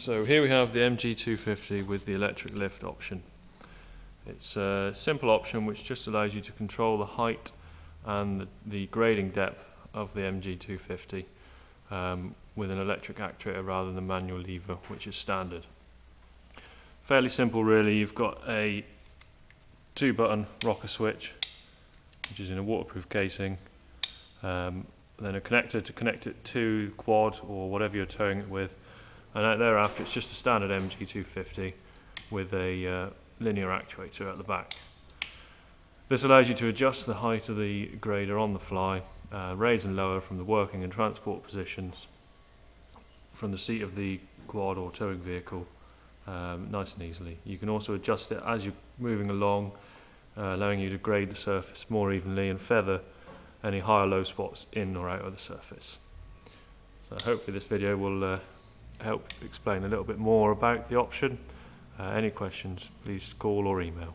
So here we have the MG250 with the electric lift option. It's a simple option which just allows you to control the height and the, grading depth of the MG250 um, with an electric actuator rather than a manual lever which is standard. Fairly simple really, you've got a two button rocker switch which is in a waterproof casing um, then a connector to connect it to quad or whatever you're towing it with and out thereafter it's just a standard MG250 with a uh, linear actuator at the back. This allows you to adjust the height of the grader on the fly, uh, raise and lower from the working and transport positions from the seat of the quad or towing vehicle um, nice and easily. You can also adjust it as you're moving along, uh, allowing you to grade the surface more evenly and feather any high or low spots in or out of the surface. So hopefully this video will uh, help explain a little bit more about the option. Uh, any questions, please call or email.